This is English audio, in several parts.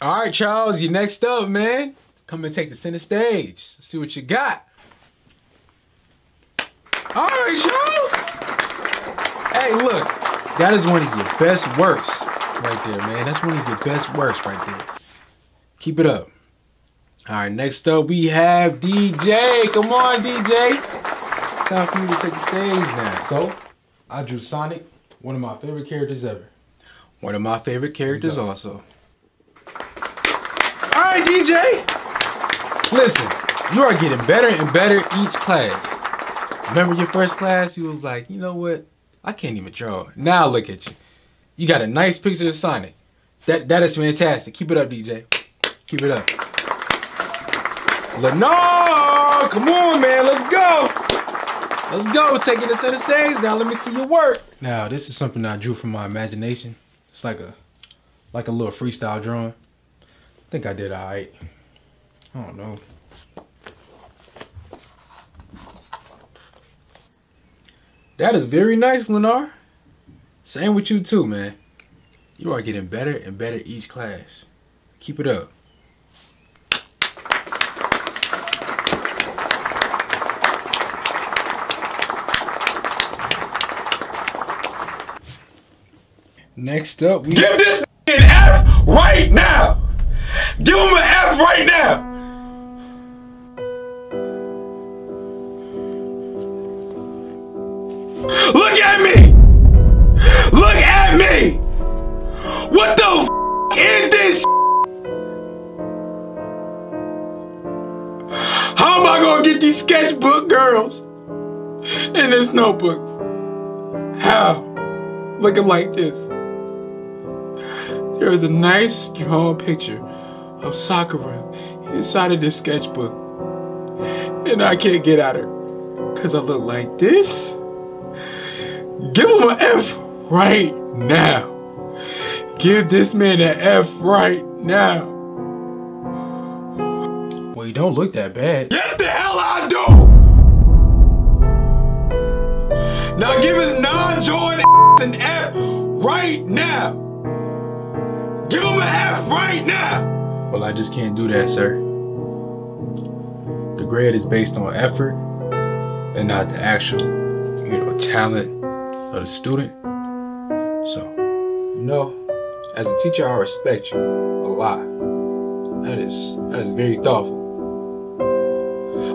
All right, Charles, you next up, man. Come and take the center stage. Let's see what you got. All right, Charles. Hey, look, that is one of your best works right there, man. That's one of your best works right there. Keep it up. All right, next up we have DJ. Come on, DJ. Time for you to take the stage now. So, I drew Sonic, one of my favorite characters ever. One of my favorite characters also. All right, DJ. Listen, you are getting better and better each class. Remember your first class? You was like, you know what? I can't even draw. Now look at you. You got a nice picture of Sonic. That that is fantastic. Keep it up, DJ. Keep it up. Lenarr, come on, man. Let's go. Let's go. Taking the center stage. Now let me see your work. Now this is something I drew from my imagination. It's like a like a little freestyle drawing. I think I did all right. I don't know. That is very nice, Lenarr. Same with you too, man. You are getting better and better each class. Keep it up. Next up, we Give this an F right now. Give him an F right now. Look at me. Look at me. What the f- is this? How am I gonna get these sketchbook girls in this notebook? How? Looking like this. There is a nice drawn picture of Sakura inside of this sketchbook. And I can't get at her. Cause I look like this. Give him an F right now. Give this man an F right now. well, you don't look that bad. Yes, the hell I do. Now give his non-joint an F right now. Give him an F right now. Well, I just can't do that, sir. The grade is based on effort and not the actual, you know, talent of the student. So, you know, as a teacher, I respect you a lot. That is that is very thoughtful.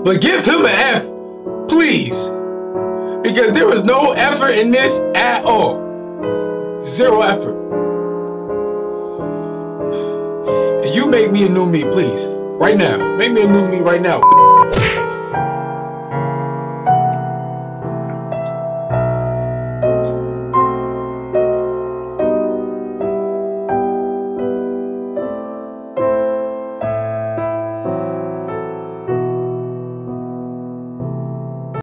But give him an F, please. Because there was no effort in this at all. Zero effort. You make me a new me, please. Right now. Make me a new me right now.